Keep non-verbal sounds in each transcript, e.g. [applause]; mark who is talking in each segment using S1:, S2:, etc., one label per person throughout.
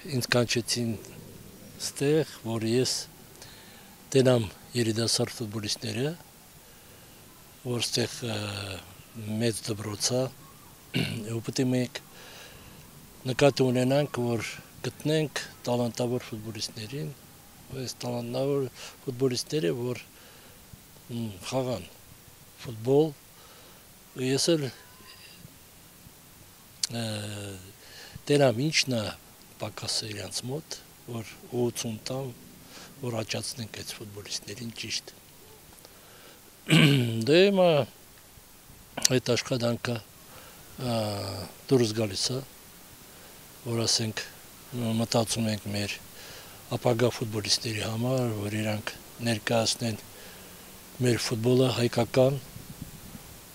S1: ինձ կանչեցին ստեղ, որ ես տենամ երիտասարդ ֆուտբոլիստները, որ ստեղ մեծ դպրոցա, [clears throat] ու պետք է մենք նկատի ունենանք, որ գտնենք տալանտավոր ֆուտբոլիստներին, այս տալանտավոր ֆուտբոլիստները, որ խաղան ֆուտբոլ, ես էլ տերամ ինչն է պակասը իրանց մոտ, որ 80 տամ, որ աճացնենք այդ ֆուտբոլիստներին ճիշտ։ [clears throat] Դե հիմա այդ աշխատանքը դուրս գալիս է, որ ասենք մտածում ենք մեր ապագա ֆուտբոլիստների համար, որ իրանք ներկայացնեն մեր ֆուտբոլը հայկական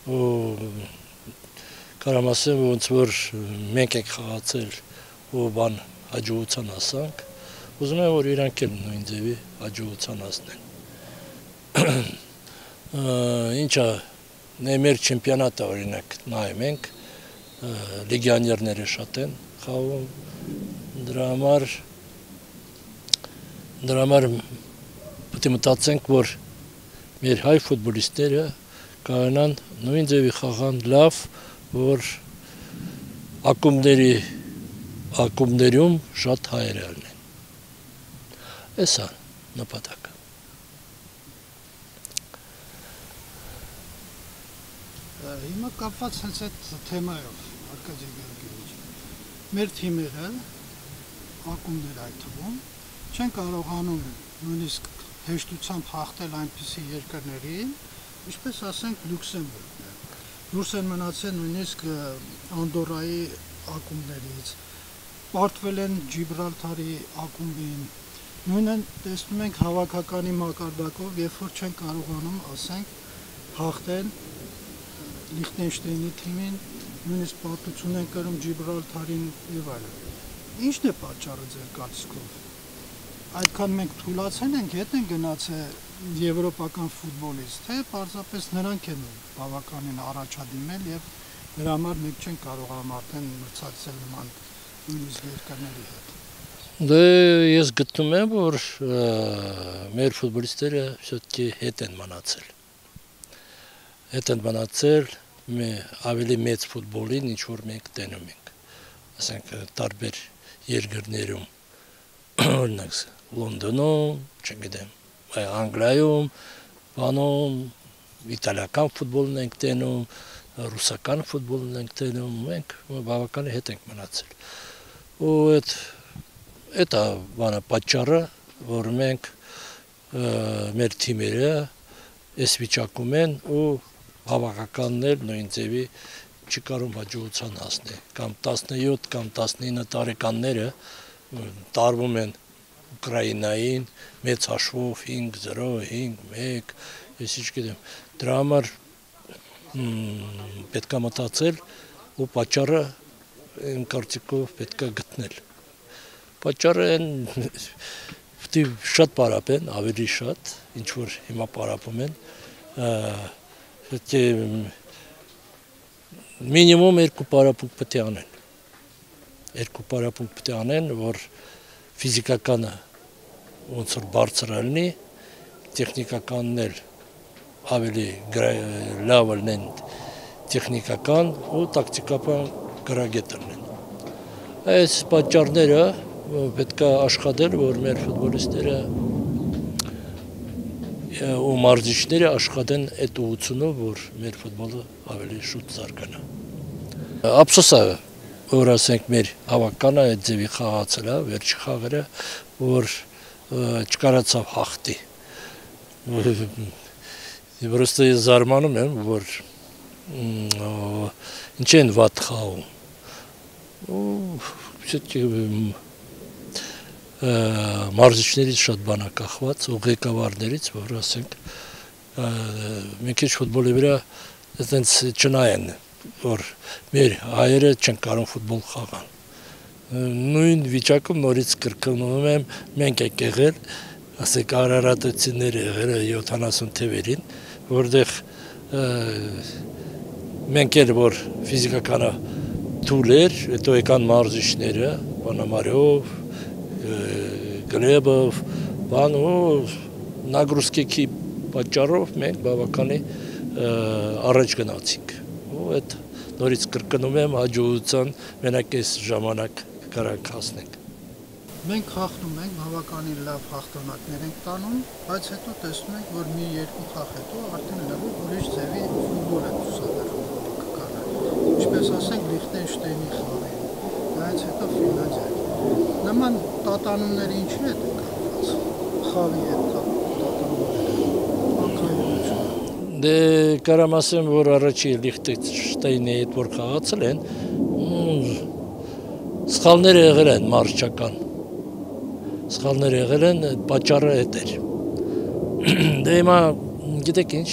S1: ու կարամ ասեմ ոնց որ մենք ենք խաղացել ու բան հաջողության հասանք ուզում եմ որ իրանք էլ նույն ձևի հաջողության հասնեն ինչա մեր չեմպիոնատը օրինակ նայում ենք լեգիոներները շատ են խաղում դրա համար Դրա համար պետք է մտածենք, որ մեր հայ ֆուտբոլիստները կարողանան նույն ձևի խաղան լավ, որ ակումբների ակումբներում շատ հայեր ալնեն։ Էսա նպատակը։
S2: Հիմա կապված հենց այդ թեմայով, Արկադի Գեորգիևիչ։ Մեր թիմերը ակումբներ այդ թվում չեն կարողանում նույնիսկ հեշտությամբ հաղթել այնպիսի երկրներին, ինչպես ասենք Լյուքսեմբուրգն է։ Դուրս են մնացել նույնիսկ Անդորայի ակումբներից, պարտվել են Ջիբրալթարի ակումբին։ Նույնն տեսնում ենք հավաքականի մակարդակով, երբ որ չեն կարողանում, ասենք, հաղթել Լիխտենշտեյնի թիմին, նույնիսկ պատմություն են կրում Ջիբրալթարին եւ այլն։ Ինչն է պատճառը ձեր կարծիքով այդքան մենք թույլացել ենք, հետ են գնացել եվրոպական ֆուտբոլից, թե պարզապես նրանք են բավականին առաջադիմել եւ նրա համար մենք չենք կարողանում արդեն մրցակցել նման նույնիսկ երկրների հետ։
S1: Դե ես գտնում եմ, որ մեր ֆուտբոլիստները շուտի հետ են մնացել։ Հետ են մնացել մի ավելի մեծ ֆուտբոլին, ինչ որ մենք տենում ենք։ Ասենք տարբեր երկրներում [clears throat] օրինակ Լոնդոնում, չգիտեմ, Անգլիայում, բանում, իտալիական ֆուտբոլն ենք տենում, ռուսական ֆուտբոլն ենք տենում, մենք բավական հետ ենք մնացել։ Ու այդ այդ է բանը պատճառը, որ մենք մեր թիմերը այս վիճակում են ու հավաքականներ նույն ձևի չկարում հաջողության հասնել կամ 17 կամ 19 տարեկանները տարվում են Ուկրաինային մեծ հաշվով 5-0, 5-1, ես ինչ գիտեմ։ Դրա համար պետքա մտածել ու պատճառը իմ կարծիքով պետքա գտնել։ Պատճառը են պետք է շատ պարապեն, ավելի շատ, ինչ որ հիմա պարապում են, պետք է մինիմում երկու պարապունք պետք է անեն։ Երկու պարապունք պետք է անեն, որ ֆիզիկականը ոնց որ բարձր լինի, տեխնիկականն էլ ավելի լավ լինեն տեխնիկական ու տակտիկական գրագետ լինեն։ Այս պատճառները պետք է աշխատել, որ մեր ֆուտբոլիստները ու մարզիչները աշխատեն այդ ուղղությունով, որ մեր ֆուտբոլը ավելի շուտ զարգանա։ Ափսոս է, որ ասենք մեր հավաքանը այդ ձևի խաղացել է, վերջի խաղերը, որ չկարացավ հաղթի։ Եվ պրոստը զարմանում եմ, որ ինչ են վատ խաղում մարզիչներից շատ բան է կախված, ու ղեկավարներից, որ ասենք մի քիչ ֆուտբոլի վրա այտենց չնայեն, որ մեր հայերը չեն կարող ֆուտբոլ խաղան նույն վիճակում նորից կրկնում եմ, մենք ենք եղել, ասեք արարատություններ եղել 70 թվերին, որտեղ մենք էլ որ ֆիզիկականը թուլ էր, հետո եկան մարզիչները, Պանամարյով, Գլեբով, բան ու նագրուսկեքի պատճառով մենք բավականի առաջ գնացինք։ Ու այդ նորից կրկնում եմ հաջողության մենակ այս ժամանակ կարանք հասնենք։
S2: Մենք հաղթում ենք, բավականին լավ հաղթանակներ ենք տանում, բայց հետո տեսնում ենք, որ մի երկու խաղ հետո արդեն լավ ուրիշ ձևի ֆուտբոլ է ցուցադրում բավականին։ Ինչպես ասենք Լիխտենշտեյնի խաղին, բայց հետո Ֆինլանդիա։ Նման տատանումները հետ են կապված։ Խաղի հետ տատանումները։
S1: Դե կարամ ասեմ, որ առաջի Լիխտենշտեյնի հետ որ խաղացել են, սխալներ եղել են մարշչական սխալներ եղել են, պատճառը այդ էր։ [clears throat] Դե հիմա գիտեք ինչ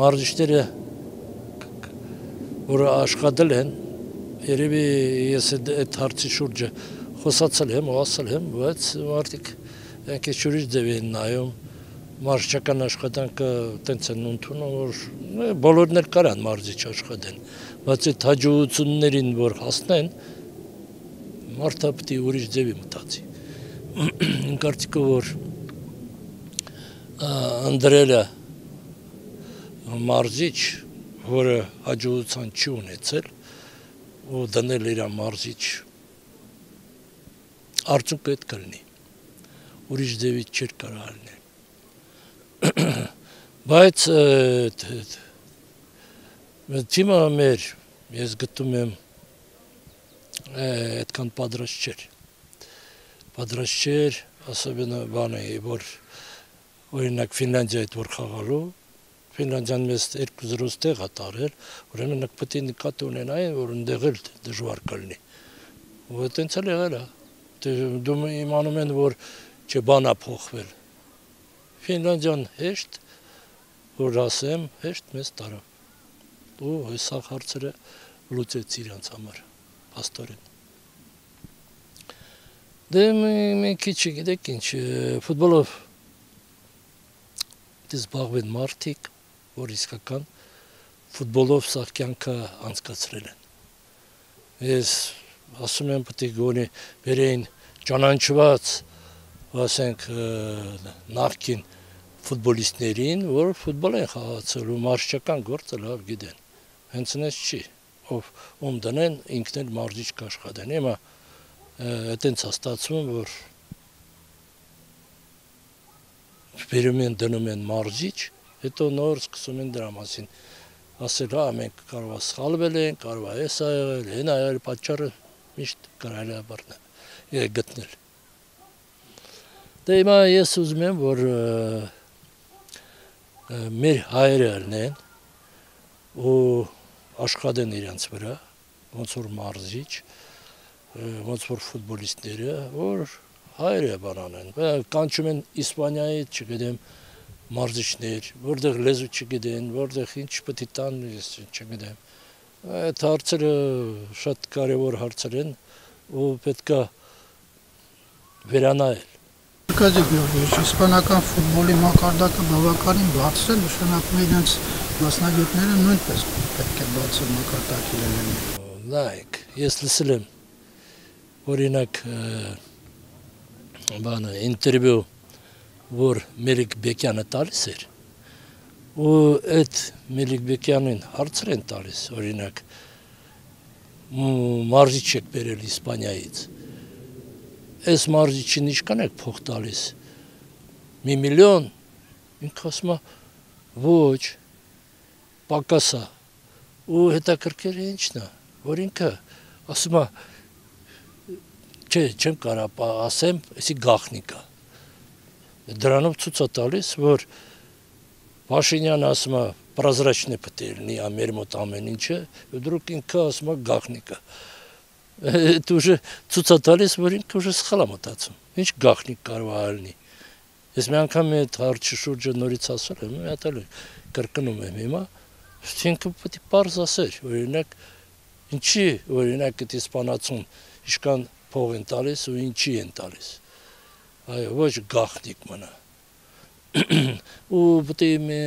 S1: մարզիչները որ աշխատել են, երևի ես այդ հարցի շուրջը խոսացել եմ ասել եմ, բայց մարդիկ այնք շուրջ ձև են նայում, մարզչական աշխատանքը տենց են ընդունում, որ բոլորն էլ կարան մարզիչ աշխատեն, բայց այդ հաջողություններին, որ հասնեն, մարդը է ուրիշ ձևի մտածի։ Կարծիքով որ անդրելը մարզիչ, որը հաջողության չի ունեցել ու դնել իր մարզիչ արդյունքը այդ կլինի։ Ուրիշ ձևի չէր կարող լինել։ [clears throat] Բայց թիմը մեր ես գտնում եմ այդքան պատրաստ չէր։ Պատրաստ չէր, особенно բանը, որ օրինակ Ֆինլանդիայից որ խաղալու, Ֆինլանդիան մեզ 2-0 տեղ է տարել, ուրեմն նա պետք է նկատի ունենային, որ ընդեղ էլ դժվար կլինի։ Ու այտենց էլ եղել է։ դե Դու իմանում են, որ չէ բանա փոխվել։ Ֆինլանդիան հեշտ, որ ասեմ, հեշտ մեզ տարավ։ Ու հեսա հարցերը լուծեց իրանց համար աստորեն։ Դե մի քիչ գիտեք ինչ ֆուտբոլով դիզբաղվեն մարդիկ, որ իսկական ֆուտբոլով սա կյանքը անցկացրել են։ Ես ասում եմ պետք է գոնե վերեին ճանաչված ասենք նախքին ֆուտբոլիստներին, որ ֆուտբոլ են խաղացել ու մարշչական գործը լավ գիտեն։ Հենց այնպես չի ով ում դնեն ինքն էլ մարզիչ կաշխատեն։ Հիմա այտենց է ստացվում, որ վերում են դնում են մարզիչ, հետո նոր սկսում են դրա մասին ասել, հա, մենք կարող է սխալվել են, կարող է էս ա եղել, հեն ա եղել, պատճառը միշտ կարելի է բռնել, գտնել։ Դե հիմա ես ուզում եմ, որ մեր հայերը ելնեն ու աշխատեն իրենց վրա, ոնց որ մարզիչ, ոնց որ ֆուտբոլիստները, որ հայրը բանանեն, կանչում են Իսպանիայից, չգիտեմ, մարզիչներ, որտեղ լեզու չգիտեն, որտեղ ինչ պետք է տան, ես չգիտեմ։ Այդ հարցերը շատ կարևոր հարցեր են, ու պետքա վերանայել։
S2: Կազի Գյորգիեվիչ, իսպանական ֆուտբոլի մակարդակը բավականին բաց է, նշանակում է իրենց մասնագետները նույնպես պետք է բաց մակարդակ իրեն։
S1: Նայեք, ես լսել եմ օրինակ բանը ինտերվյու որ Մելիք Բեկյանը տալիս էր, ու այդ Մելիք Բեկյանին հարցեր են տալիս, օրինակ մարզիչ եք բերել Իսպանիայից այս մարզիչին ինչքան եք փող տալիս։ Մի միլիոն։ Ինքը ասում է ոչ, պակասա։ Ու հետաքրքիր ինչն է, որ ինքը ասում է չէ, չեմ կարա ասեմ, էսի գախնիկ է դրանով ցույց է տալիս, որ Փաշինյանը ասում է պրոզրաչնի պատերնի ամեր մոտ ամեն ինչը, դուք ինքը ասում է գախնիկը։ Այդ ուժը ցույց է տալիս, որ ինքը ուժը սխալ է մտածում։ Ինչ գախնիկ կարող է լինի։ Ես մի անգամ այդ հարցի շուրջը նորից ասել եմ, մի հատ էլ կրկնում եմ հիմա, ինքը պետք է པարզ ասեր, օրինակ ինչի օրինակ այդ իսպանացուն իշքան փող են տալիս ու ինչի են տալիս։ Այո, ոչ գախնիկ մնա։ ու պետք է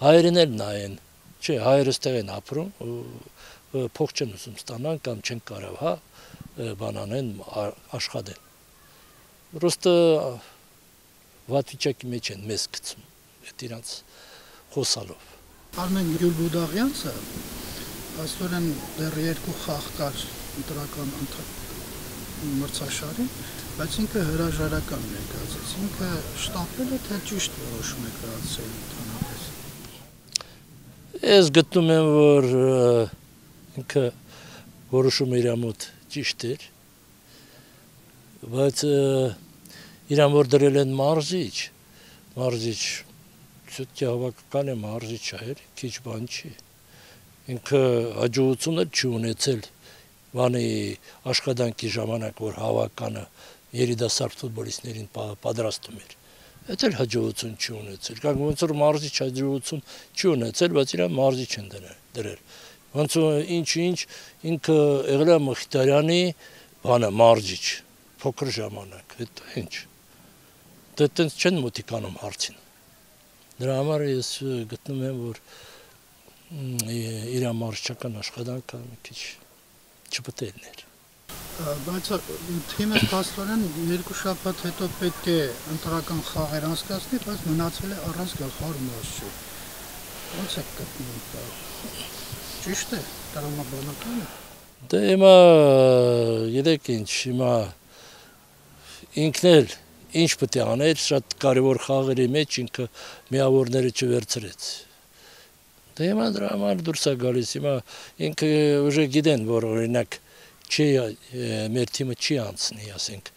S1: հայերն էլ նայեն։ Չէ, հայերս տեղ են ապրում ու փող չեն ուզում ստանան կամ չեն կարող հա բանանեն աշխատեն։ Պրոստը վատ վիճակի մեջ են մեզ գցում այդ իրանց խոսալով։
S2: Արմեն Գյուլբուդաղյանցը աստորեն դեռ երկու խաղ կար ընտրական մրցաշարին, բայց ինքը հրաժարական ներկայացրեց։ Ինքը շտապել է թե ճիշտ որոշում է կայացրել ընդհանրապես։
S1: Ես գտնում եմ, որ ինքը որոշումը իր մոտ ճիշտ էր, բայց իրան որ դրել են մարզիչ, մարզիչ ցույց հավաքական է մարզիչ էր, քիչ բան չի։ Ինքը հաջողություն էլ չի ունեցել բանի աշխատանքի ժամանակ, որ հավականը երիտասարդ ֆուտբոլիստներին պատրաստում էր։ Դա էլ հաջողություն չի ունեցել։ Կամ ոնց որ մարզիչ հաջողություն չի ունեցել, բայց իրան մարզիչ են դրել։ Ոնց որ ինչ-ինչ ինքը Էղլա Մխիթարյանի բանը մարզիչ փոքր ժամանակ, դա ինչ։ Դա տենց չեն մոտիկանում հարցին։ Դրա համար ես գտնում եմ, որ իր մարզչական աշխատանքը մի քիչ չպտելներ։
S2: Բայց թիմը փաստորեն երկու շաբաթ հետո պետք է ընտրական խաղեր անցկացնի, բայց մնացել է առանց գլխավոր մարզչի։ Ոնց է գտնում դա։ Ճիշտ է, տրամաբանական է։
S1: Դե հիմա երեք ինչ, հիմա ինքն էլ ինչ պետք է աներ, շատ կարևոր խաղերի մեջ ինքը միավորները չվերցրեց Դե հիմա դրա համար դուրս է գալիս, հիմա ինքը ուժը գիտեն, որ օրինակ չի մեր թիմը չի անցնի, ասենք,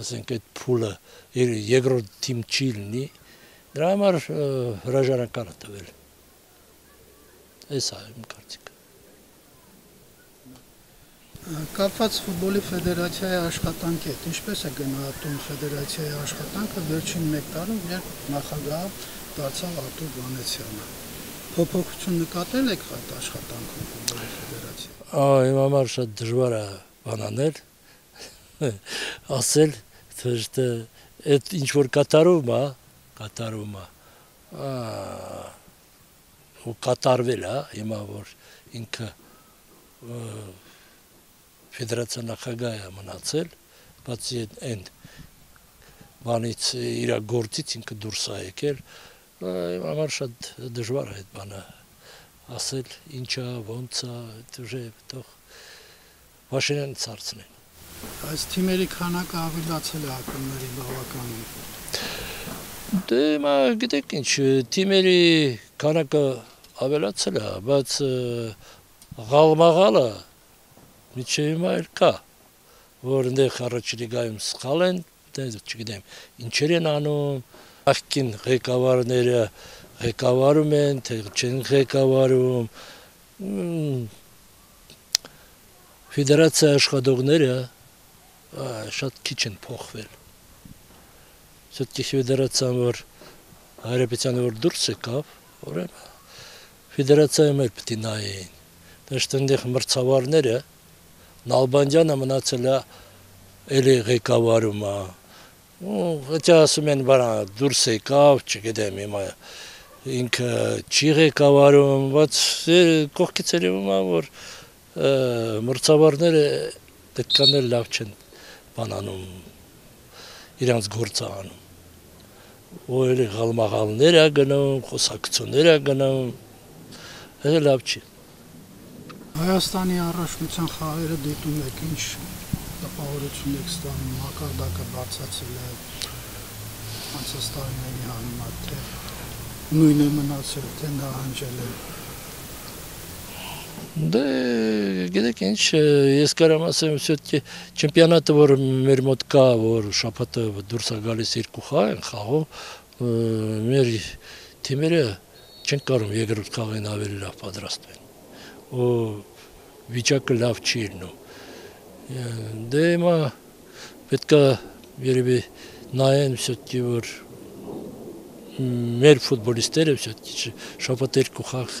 S1: ասենք այդ փուլը երկրորդ թիմ չի լինի, դրա համար հրաժարական է տվել։ Այս է իմ կարծիքը։
S2: Կապված ֆուտբոլի ֆեդերացիայի աշխատանքի հետ, ինչպես է գնահատում ֆեդերացիայի աշխատանքը վերջին 1 տարում, երբ նախագահ դարձավ Արտուր Վանեցյանը փոփոխություն նկատել եք այդ աշխատանքում ֆուտբոլի ֆեդերացիա։
S1: Ահա իմ համար շատ դժվար է բանանել [laughs] ասել թե այդ ինչ որ կատարում է, կատարում է։ ու կատարվել է, հիմա որ ինքը ֆեդերացիա նախագահ է մնացել, բացի այն բանից իր գործից ինքը դուրս է եկել, Իմ համար շատ դժվար է այդ բանը ասել ինչա, ոնց է, դժե թող մաշինան ցարցնեն։
S2: Այս թիմերի քանակը ավելացել է ակումբների բավականին։
S1: Դե մա գիտեք ինչ, թիմերի քանակը ավելացել է, բայց գալմաղալը միջի հիմա էլ կա, որ այնտեղ առաջի լիգայում սխալ են, դե չգիտեմ, ինչեր են անում, Աղքին ղեկավարները ղեկավարում են, թե չեն ղեկավարում։ Ֆեդերացիա աշխատողները շատ քիչ են փոխվել։ Սա ֆեդերացիան որ Հայրապետյանը որ դուրս եկավ, ուրեմն ֆեդերացիայում էլ պետք է նայեն։ Դաշտ այնտեղ մրցավարները Նալբանդյանը մնացել է էլի ղեկավարումը, Հաճա ասում են բարա դուրս եկավ, չգիտեմ, հիմա ինքը չի ղեկավարում, բայց կողքից երևում է, որ մրցավարները դեպքան էլ լավ չեն բանանում, իրանց գործը անում։ Որ գալմաղալներ է գնում, խոսակցություններ է գնում, դա լավ չի։
S2: Հայաստանի առաջնության խաղերը դիտում եք ինչ տպավորություն եք ստանում, մակարդակը բարձացել է անցած տարիների համեմատ, թե նույն է մնացել, թե նահանջել է։
S1: Դե գիտեք ինչ, ես կարամ ասեմ, все-таки չեմպիոնատը, որ մեր մոտ կա, որ շաբաթը դուրս է գալիս երկու խաղ են խաղում, մեր թիմերը չեն կարող երկրորդ խաղին ավելի լավ պատրաստվեն։ Ու վիճակը լավ չի լինում Դե հիմա պետքա երևի նայեն все-таки որ մեր ֆուտբոլիստները все-таки շաբաթ երկու խաղ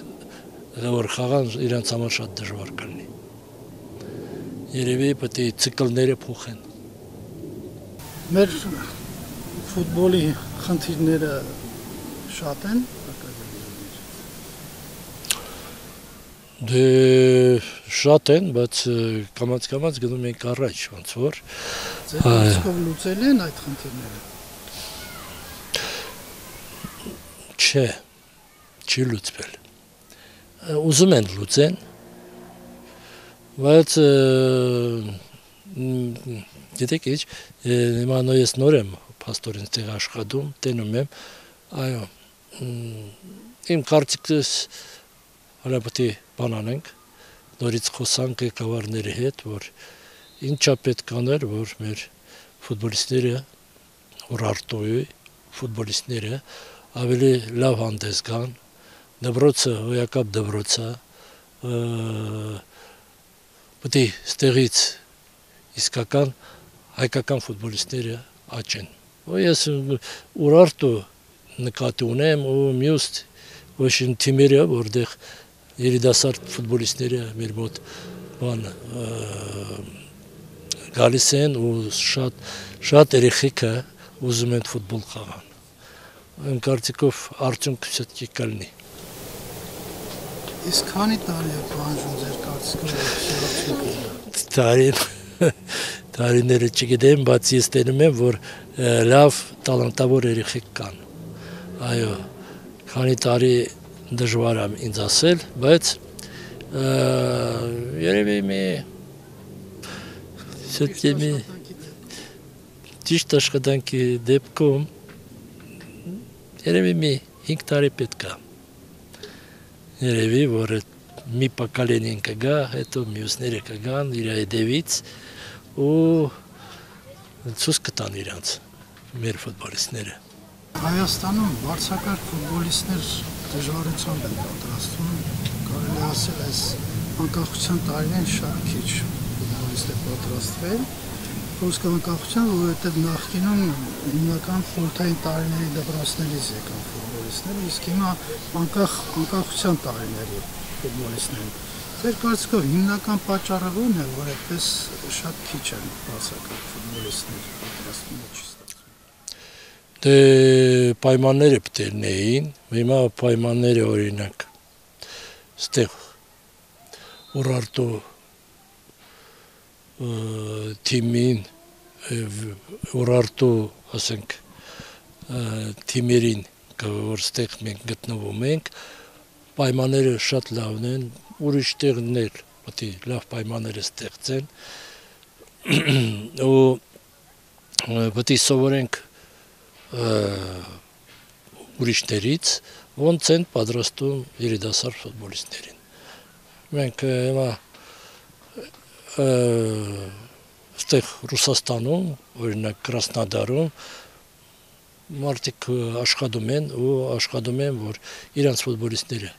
S1: որ խաղան իրանց համար շատ դժվար կլինի։ Երևի պետք է ցիկլները փոխեն։
S2: Մեր ֆուտբոլի խնդիրները շատ են
S1: Դե շատ են, բայց կամած-կամած գնում ենք առաջ, ոնց որ
S2: Ձեր կարծիքով լուծել են այդ խնդիրները։
S1: չէ, չի լուծվել։ Ուզում են լուծեն, բայց գիտեք ինչ, հիմա նո ես նոր եմ փաստորեն տեղ աշխատում, տենում եմ, այո, իմ կարծիքս է բան անենք, նորից խոսանք ղեկավարների հետ, որ ինչա պետք աներ, որ մեր ֆուտբոլիստները Ուրարտոյի ֆուտբոլիստները ավելի լավ հանդես գան, դբրոցը, հոյակապ դբրոցը, պետք է ստեղից իսկական հայկական ֆուտբոլիստները աճեն։ Ու ես Ուրարտո նկատի ունեմ ու մյուս ոչ թիմերը, որտեղ երիտասարդ ֆուտբոլիստները մեր մոտ բան գալիս են ու շատ շատ երեխեքը ուզում են ֆուտբոլ խաղան։ Այն կարծիքով արդյունքը պետք է կլինի։
S2: Իսկ քանի տարի է բանջում ձեր կարծիքով
S1: տարին [laughs] տարիները չգիտեմ, բայց ես տենում եմ, որ լավ տալանտավոր երեխեք կան։ Այո, քանի տարի դժվար է ինձ ասել, բայց երևի մի Սեթի մի ճիշտ աշխատանքի դեպքում երևի մի 5 տարի պետք է։ Երևի որ մի պակալենին կգա, հետո մյուսները կգան իր հետևից ու ցույց կտան իրանց մեր ֆուտբոլիստները։
S2: Հայաստանում բարձակարգ ֆուտբոլիստներ դժվարությամբ են պատրաստվում, կարելի ասել այս անկախության տարիներին շատ քիչ ֆուտբոլիստ է պատրաստվել Ռուսկա անկախության, որովհետև նախկինում հիմնական խորհրդային տարիների դպրոցներից եկան ֆուտբոլիստները, իսկ հիմա անկախ անկախության տարիների ֆուտբոլիստներ։ Ձեր կարծիքով հիմնական պատճառը ո՞րն է, որ այդպես շատ քիչ են բացակայ ֆուտբոլիստներ պատրաստվում չի
S1: Դե պայմանները պտերնեին, հիմա պայմանները օրինակ ստեղ Ուրարտո թիմին Ուրարտո, ասենք, թիմերին, որ ստեղ մենք գտնվում ենք, պայմանները շատ լավն են, ուրիշ տեղներ պետք է լավ պայմաններ ստեղծեն [clears throat] ու պետք է սովորենք ուրիշներից ոնց են պատրաստում երիտասարդ ֆուտբոլիստներին։ Մենք հիմա այստեղ Ռուսաստանում, օրինակ Կրասնոդարում մարդիկ աշխատում են ու աշխատում են, որ իրանց ֆուտբոլիստները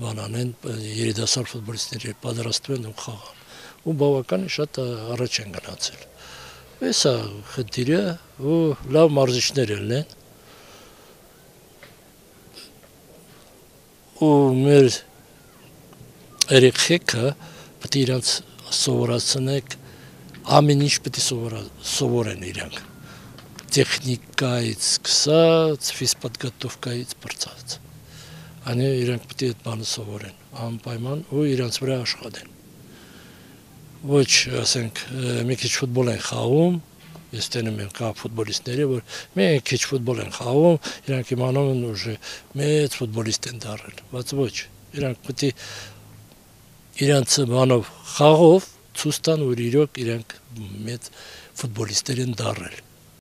S1: բանանեն, երիտասարդ ֆուտբոլիստները պատրաստվեն ու խաղան։ Ու բավականին շատ առաջ են գնացել։ Էս է խնդիրը, որ լավ մարզիչներ ելնեն։ Ու մեր երեխեքը պետք է իրանց սովորացնենք ամեն ինչ պետք է սովորեն իրանք տեխնիկայից սկսած, ֆիզպատգատովկայից բրցած։ Անի իրանք պետք է այդ բանը սովորեն անպայման ու իրանց վրա աշխատեն ոչ ասենք մի քիչ ֆուտբոլ են խաղում ես տենում եմ կա ֆուտբոլիստները որ մի քիչ ֆուտբոլ են խաղում իրանք իմանում են ուժ մեծ ֆուտբոլիստ են դառել բայց ոչ իրանք պետք է իրանց բանով խաղով ցույց տան որ իրոք իրանք մեծ ֆուտբոլիստեր են դառել